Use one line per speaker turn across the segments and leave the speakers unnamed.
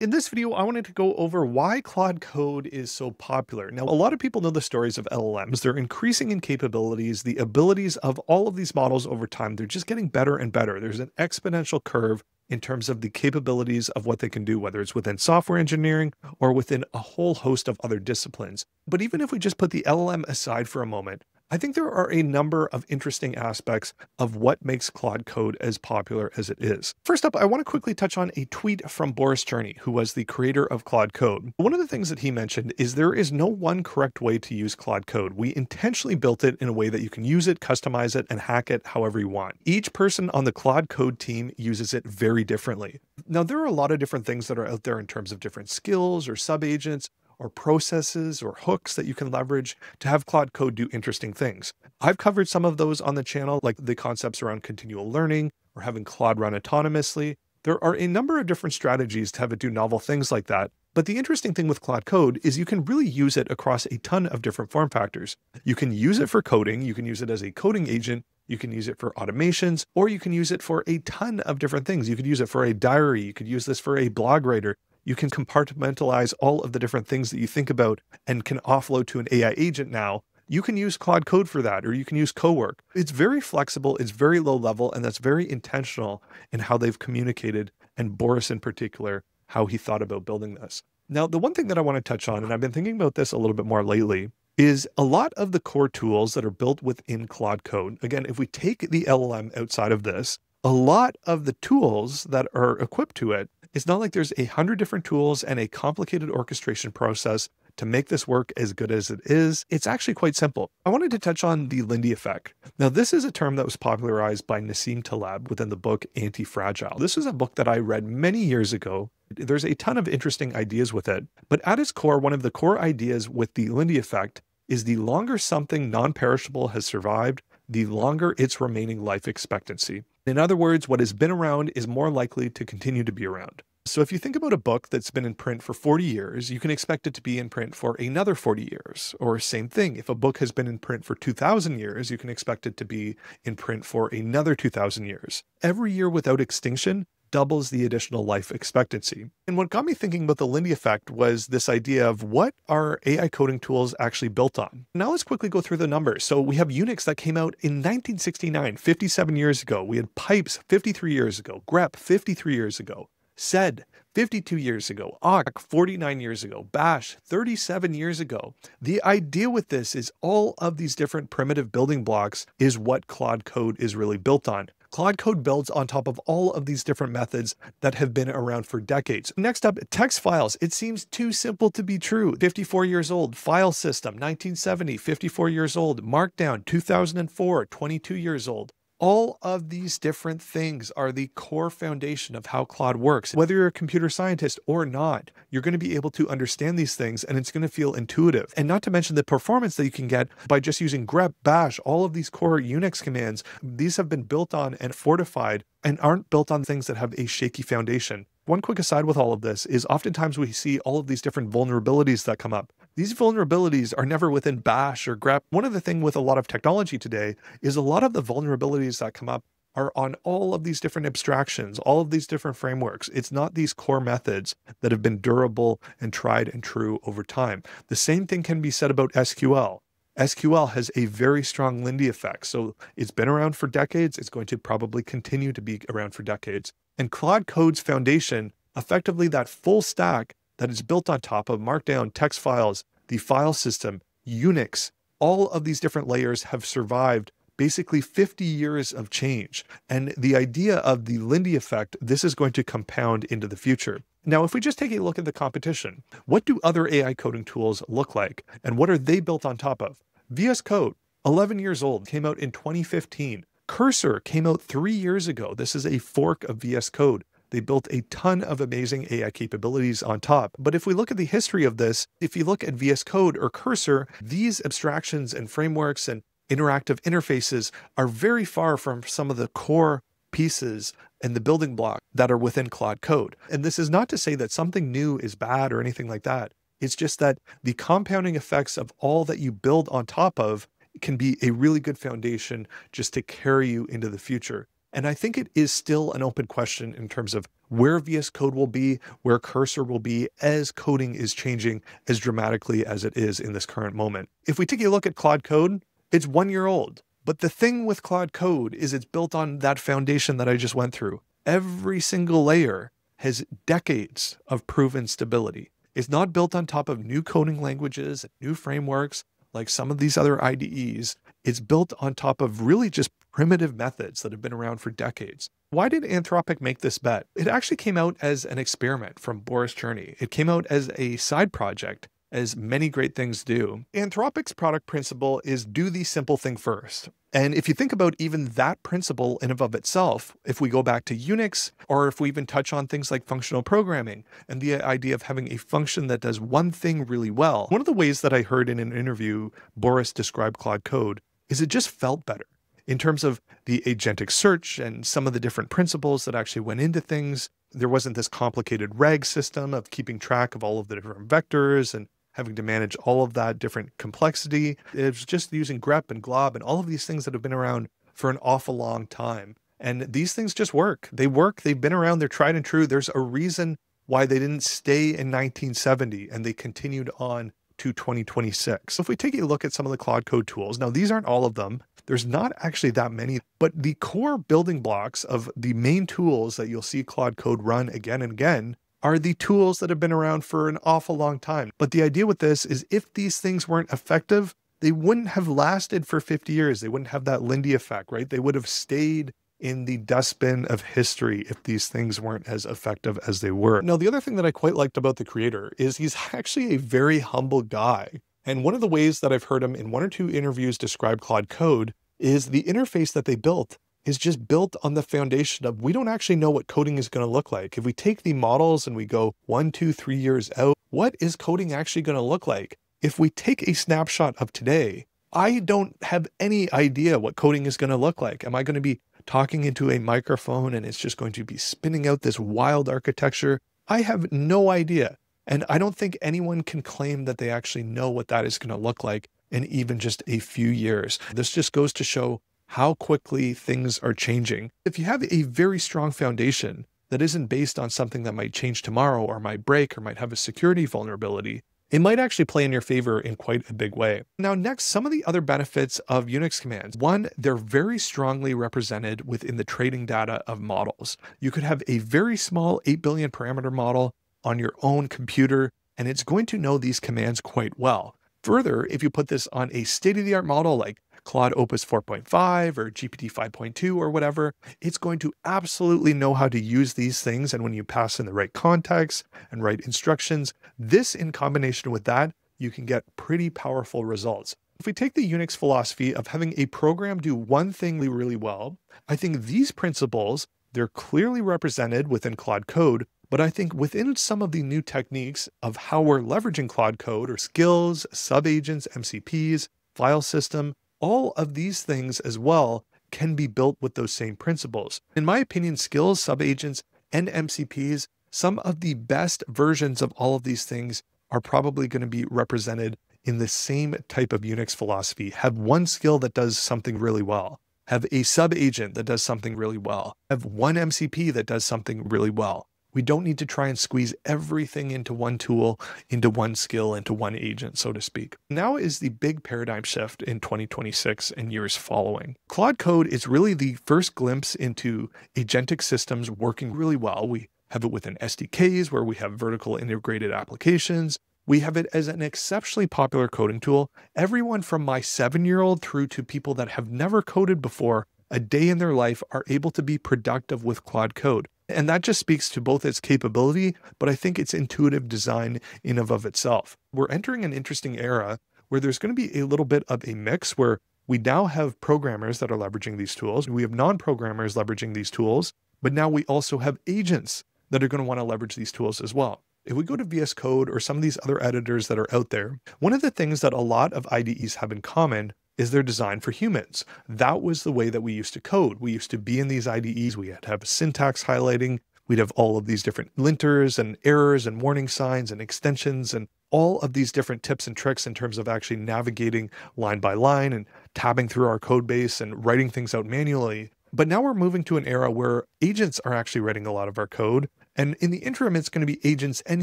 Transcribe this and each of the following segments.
In this video, I wanted to go over why Claude Code is so popular. Now, a lot of people know the stories of LLMs. They're increasing in capabilities, the abilities of all of these models over time. They're just getting better and better. There's an exponential curve in terms of the capabilities of what they can do, whether it's within software engineering or within a whole host of other disciplines. But even if we just put the LLM aside for a moment, I think there are a number of interesting aspects of what makes Claude Code as popular as it is. First up, I want to quickly touch on a tweet from Boris Cherny, who was the creator of Claude Code. One of the things that he mentioned is there is no one correct way to use Claude Code. We intentionally built it in a way that you can use it, customize it, and hack it however you want. Each person on the Claude Code team uses it very differently. Now, there are a lot of different things that are out there in terms of different skills or subagents or processes or hooks that you can leverage to have Claude Code do interesting things. I've covered some of those on the channel, like the concepts around continual learning or having Claude run autonomously. There are a number of different strategies to have it do novel things like that. But the interesting thing with Claude Code is you can really use it across a ton of different form factors. You can use it for coding, you can use it as a coding agent, you can use it for automations, or you can use it for a ton of different things. You could use it for a diary, you could use this for a blog writer, you can compartmentalize all of the different things that you think about and can offload to an AI agent now. You can use Claude Code for that, or you can use Cowork. It's very flexible, it's very low level, and that's very intentional in how they've communicated, and Boris in particular, how he thought about building this. Now, the one thing that I want to touch on, and I've been thinking about this a little bit more lately, is a lot of the core tools that are built within Claude Code. Again, if we take the LLM outside of this, a lot of the tools that are equipped to it it's not like there's a hundred different tools and a complicated orchestration process to make this work as good as it is. It's actually quite simple. I wanted to touch on the Lindy effect. Now, this is a term that was popularized by Nassim Taleb within the book Anti-Fragile. This is a book that I read many years ago. There's a ton of interesting ideas with it, but at its core, one of the core ideas with the Lindy effect is the longer something non-perishable has survived, the longer its remaining life expectancy. In other words, what has been around is more likely to continue to be around. So if you think about a book that's been in print for 40 years, you can expect it to be in print for another 40 years. Or same thing, if a book has been in print for 2000 years, you can expect it to be in print for another 2000 years. Every year without extinction doubles the additional life expectancy. And what got me thinking about the Lindy effect was this idea of what are AI coding tools actually built on. Now let's quickly go through the numbers. So we have Unix that came out in 1969, 57 years ago. We had pipes 53 years ago, grep 53 years ago, sed 52 years ago, awk 49 years ago, bash 37 years ago. The idea with this is all of these different primitive building blocks is what Claude Code is really built on. Claude Code builds on top of all of these different methods that have been around for decades. Next up, text files. It seems too simple to be true. 54 years old, file system, 1970, 54 years old, Markdown, 2004, 22 years old. All of these different things are the core foundation of how Claude works. Whether you're a computer scientist or not, you're going to be able to understand these things and it's going to feel intuitive. And not to mention the performance that you can get by just using grep, bash, all of these core Unix commands. These have been built on and fortified and aren't built on things that have a shaky foundation. One quick aside with all of this is oftentimes we see all of these different vulnerabilities that come up. These vulnerabilities are never within bash or grep. One of the thing with a lot of technology today is a lot of the vulnerabilities that come up are on all of these different abstractions, all of these different frameworks. It's not these core methods that have been durable and tried and true over time. The same thing can be said about SQL. SQL has a very strong Lindy effect. So it's been around for decades. It's going to probably continue to be around for decades. And Claude Code's foundation, effectively that full stack that is built on top of Markdown, text files, the file system, Unix, all of these different layers have survived basically 50 years of change. And the idea of the Lindy effect, this is going to compound into the future. Now, if we just take a look at the competition, what do other AI coding tools look like? And what are they built on top of? VS Code, 11 years old, came out in 2015. Cursor came out three years ago. This is a fork of VS Code. They built a ton of amazing AI capabilities on top. But if we look at the history of this, if you look at VS Code or Cursor, these abstractions and frameworks and interactive interfaces are very far from some of the core pieces and the building block that are within Claude Code. And this is not to say that something new is bad or anything like that. It's just that the compounding effects of all that you build on top of can be a really good foundation just to carry you into the future. And I think it is still an open question in terms of where VS Code will be, where Cursor will be as coding is changing as dramatically as it is in this current moment. If we take a look at Claude Code, it's one year old. But the thing with Claude Code is it's built on that foundation that I just went through. Every single layer has decades of proven stability. It's not built on top of new coding languages, new frameworks, like some of these other IDEs. It's built on top of really just primitive methods that have been around for decades. Why did Anthropic make this bet? It actually came out as an experiment from Boris Cherny. It came out as a side project as many great things do. Anthropic's product principle is do the simple thing first. And if you think about even that principle in and of itself, if we go back to Unix, or if we even touch on things like functional programming and the idea of having a function that does one thing really well, one of the ways that I heard in an interview Boris describe Claude Code is it just felt better in terms of the agentic search and some of the different principles that actually went into things. There wasn't this complicated RAG system of keeping track of all of the different vectors and having to manage all of that different complexity. It was just using grep and glob and all of these things that have been around for an awful long time. And these things just work. They work. They've been around. They're tried and true. There's a reason why they didn't stay in 1970 and they continued on to 2026. So if we take a look at some of the Claude Code tools, now these aren't all of them. There's not actually that many, but the core building blocks of the main tools that you'll see Claude Code run again and again are the tools that have been around for an awful long time. But the idea with this is if these things weren't effective, they wouldn't have lasted for 50 years. They wouldn't have that Lindy effect, right? They would have stayed in the dustbin of history if these things weren't as effective as they were. Now, the other thing that I quite liked about the creator is he's actually a very humble guy. And one of the ways that I've heard him in one or two interviews describe Claude Code is the interface that they built is just built on the foundation of we don't actually know what coding is going to look like. If we take the models and we go one, two, three years out, what is coding actually going to look like? If we take a snapshot of today, I don't have any idea what coding is going to look like. Am I going to be talking into a microphone and it's just going to be spinning out this wild architecture? I have no idea. And I don't think anyone can claim that they actually know what that is going to look like in even just a few years. This just goes to show how quickly things are changing. If you have a very strong foundation that isn't based on something that might change tomorrow or might break or might have a security vulnerability, it might actually play in your favor in quite a big way. Now, next, some of the other benefits of Unix commands. One, they're very strongly represented within the training data of models. You could have a very small 8 billion parameter model on your own computer, and it's going to know these commands quite well. Further, if you put this on a state-of-the-art model like Claude Opus 4.5 or GPT 5.2 or whatever, it's going to absolutely know how to use these things. And when you pass in the right context and right instructions, this in combination with that, you can get pretty powerful results. If we take the Unix philosophy of having a program do one thing really well, I think these principles, they're clearly represented within Claude Code, but I think within some of the new techniques of how we're leveraging Claude Code or skills, subagents, MCPs, file system, all of these things as well can be built with those same principles. In my opinion, skills, subagents, and MCPs, some of the best versions of all of these things are probably going to be represented in the same type of Unix philosophy. Have one skill that does something really well. Have a subagent that does something really well. Have one MCP that does something really well. We don't need to try and squeeze everything into one tool, into one skill, into one agent, so to speak. Now is the big paradigm shift in 2026 and years following. Claude Code is really the first glimpse into agentic systems working really well. We have it within SDKs where we have vertical integrated applications. We have it as an exceptionally popular coding tool. Everyone from my seven year old through to people that have never coded before a day in their life are able to be productive with Claude Code. And that just speaks to both its capability, but I think its intuitive design in of, of itself. We're entering an interesting era where there's going to be a little bit of a mix where we now have programmers that are leveraging these tools. We have non-programmers leveraging these tools, but now we also have agents that are going to want to leverage these tools as well. If we go to VS Code or some of these other editors that are out there, one of the things that a lot of IDEs have in common is they're designed for humans. That was the way that we used to code. We used to be in these IDEs, we had to have syntax highlighting, we'd have all of these different linters and errors and warning signs and extensions and all of these different tips and tricks in terms of actually navigating line by line and tabbing through our code base and writing things out manually. But now we're moving to an era where agents are actually writing a lot of our code. And in the interim, it's going to be agents and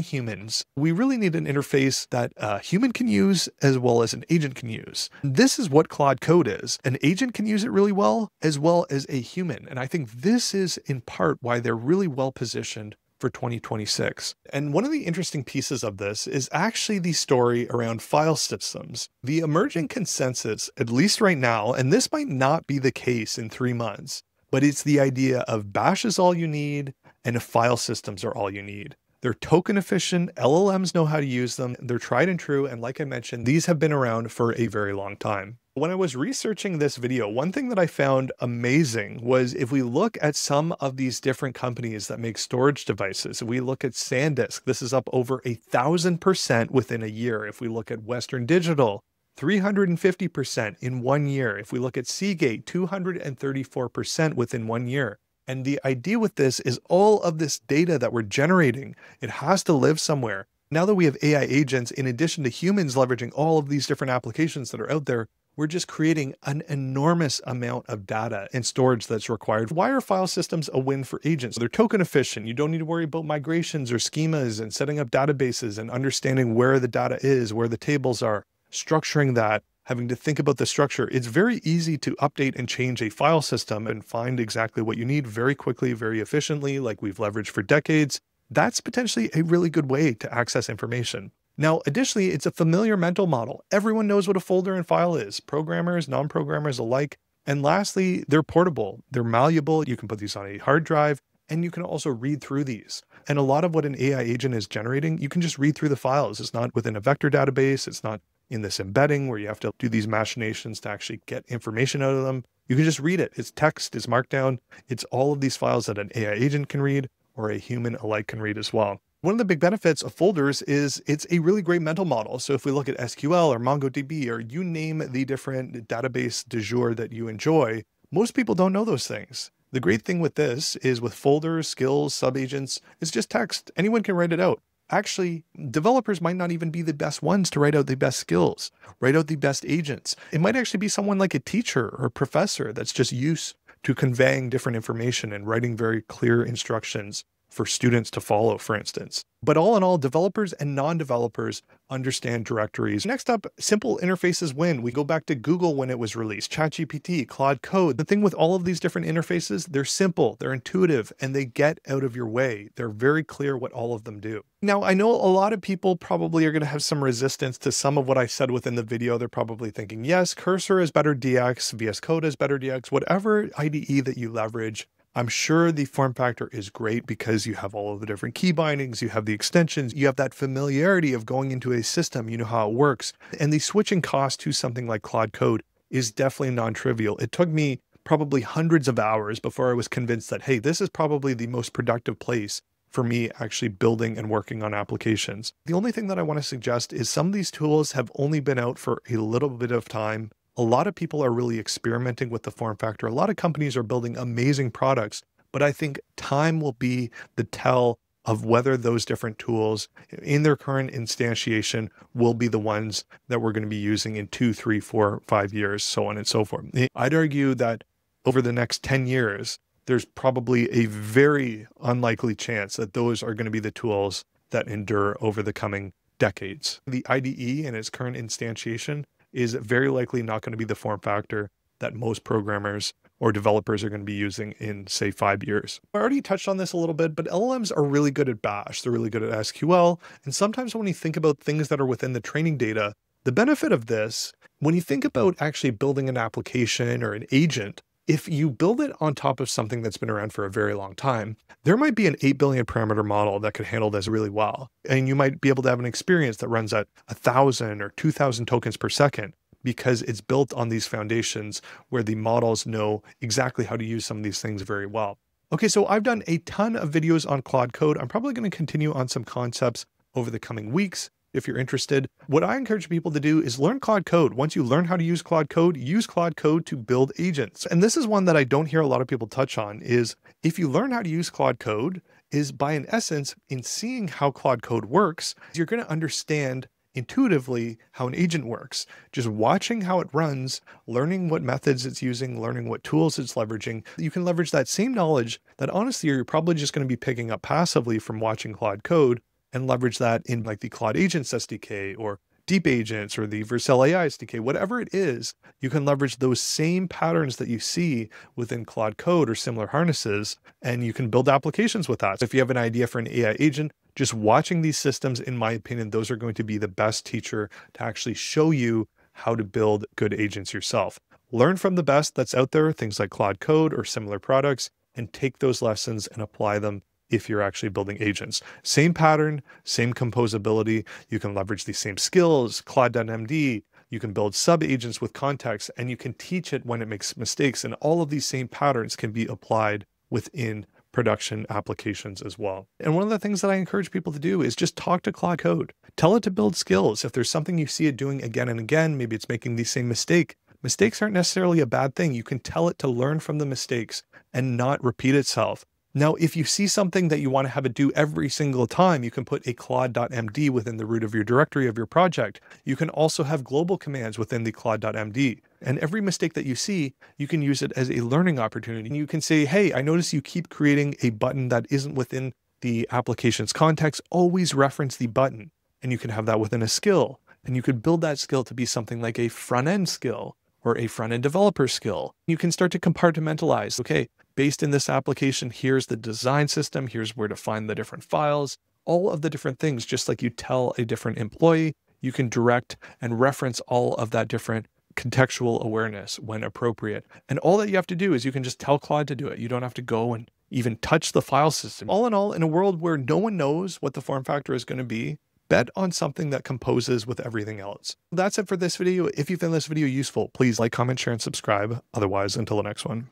humans. We really need an interface that a human can use as well as an agent can use. This is what Claude Code is. An agent can use it really well as well as a human. And I think this is in part why they're really well positioned for 2026. And one of the interesting pieces of this is actually the story around file systems. The emerging consensus, at least right now, and this might not be the case in three months, but it's the idea of bash is all you need and file systems are all you need. They're token efficient, LLMs know how to use them, they're tried and true, and like I mentioned, these have been around for a very long time. When I was researching this video, one thing that I found amazing was if we look at some of these different companies that make storage devices, If we look at SanDisk, this is up over a thousand percent within a year. If we look at Western Digital, 350% in one year. If we look at Seagate, 234% within one year. And the idea with this is all of this data that we're generating, it has to live somewhere. Now that we have AI agents, in addition to humans leveraging all of these different applications that are out there, we're just creating an enormous amount of data and storage that's required. Why are file systems a win for agents? They're token efficient. You don't need to worry about migrations or schemas and setting up databases and understanding where the data is, where the tables are, structuring that, having to think about the structure. It's very easy to update and change a file system and find exactly what you need very quickly, very efficiently, like we've leveraged for decades. That's potentially a really good way to access information. Now, additionally, it's a familiar mental model. Everyone knows what a folder and file is, programmers, non-programmers alike. And lastly, they're portable, they're malleable. You can put these on a hard drive and you can also read through these. And a lot of what an AI agent is generating, you can just read through the files. It's not within a vector database. It's not in this embedding where you have to do these machinations to actually get information out of them. You can just read it. It's text, it's markdown. It's all of these files that an AI agent can read or a human alike can read as well. One of the big benefits of folders is it's a really great mental model. So if we look at SQL or MongoDB or you name the different database du jour that you enjoy, most people don't know those things. The great thing with this is with folders, skills, subagents, it's just text. Anyone can write it out. Actually, developers might not even be the best ones to write out the best skills, write out the best agents. It might actually be someone like a teacher or a professor that's just used to conveying different information and writing very clear instructions for students to follow, for instance. But all in all, developers and non-developers understand directories. Next up, simple interfaces win. We go back to Google when it was released, ChatGPT, Claude Code. The thing with all of these different interfaces, they're simple, they're intuitive, and they get out of your way. They're very clear what all of them do. Now, I know a lot of people probably are going to have some resistance to some of what I said within the video. They're probably thinking, yes, Cursor is better DX, VS Code is better DX, whatever IDE that you leverage, I'm sure the form factor is great because you have all of the different key bindings, you have the extensions, you have that familiarity of going into a system, you know how it works. And the switching cost to something like Claude Code is definitely non-trivial. It took me probably hundreds of hours before I was convinced that, hey, this is probably the most productive place for me actually building and working on applications. The only thing that I want to suggest is some of these tools have only been out for a little bit of time a lot of people are really experimenting with the form factor. A lot of companies are building amazing products, but I think time will be the tell of whether those different tools in their current instantiation will be the ones that we're going to be using in two, three, four, five years, so on and so forth. I'd argue that over the next 10 years, there's probably a very unlikely chance that those are going to be the tools that endure over the coming decades. The IDE in its current instantiation is very likely not going to be the form factor that most programmers or developers are going to be using in, say, five years. I already touched on this a little bit, but LLMs are really good at Bash. They're really good at SQL. And sometimes when you think about things that are within the training data, the benefit of this, when you think about actually building an application or an agent, if you build it on top of something that's been around for a very long time, there might be an 8 billion parameter model that could handle this really well. And you might be able to have an experience that runs at 1,000 or 2,000 tokens per second because it's built on these foundations where the models know exactly how to use some of these things very well. Okay, so I've done a ton of videos on Claude Code. I'm probably going to continue on some concepts over the coming weeks if you're interested. What I encourage people to do is learn Claude Code. Once you learn how to use Claude Code, use Claude Code to build agents. And this is one that I don't hear a lot of people touch on is if you learn how to use Claude Code, is by in essence, in seeing how Claude Code works, you're going to understand intuitively how an agent works. Just watching how it runs, learning what methods it's using, learning what tools it's leveraging, you can leverage that same knowledge that honestly you're probably just going to be picking up passively from watching Claude code and leverage that in like the Claude Agents SDK or Deep Agents or the Vercel AI SDK, whatever it is, you can leverage those same patterns that you see within Claude Code or similar harnesses, and you can build applications with that. So if you have an idea for an AI agent, just watching these systems, in my opinion, those are going to be the best teacher to actually show you how to build good agents yourself. Learn from the best that's out there, things like Claude Code or similar products, and take those lessons and apply them if you're actually building agents. Same pattern, same composability. You can leverage these same skills, Claude.md. You can build sub agents with context and you can teach it when it makes mistakes. And all of these same patterns can be applied within production applications as well. And one of the things that I encourage people to do is just talk to Claude Code. Tell it to build skills. If there's something you see it doing again and again, maybe it's making the same mistake. Mistakes aren't necessarily a bad thing. You can tell it to learn from the mistakes and not repeat itself. Now, if you see something that you want to have it do every single time, you can put a claude.md within the root of your directory of your project. You can also have global commands within the claude.md. And every mistake that you see, you can use it as a learning opportunity. You can say, hey, I notice you keep creating a button that isn't within the application's context. Always reference the button. And you can have that within a skill. And you could build that skill to be something like a front end skill or a front end developer skill. You can start to compartmentalize. Okay, based in this application, here's the design system, here's where to find the different files, all of the different things, just like you tell a different employee, you can direct and reference all of that different contextual awareness when appropriate. And all that you have to do is you can just tell Claude to do it. You don't have to go and even touch the file system. All in all, in a world where no one knows what the form factor is going to be, bet on something that composes with everything else. That's it for this video. If you found this video useful, please like, comment, share, and subscribe. Otherwise, until the next one.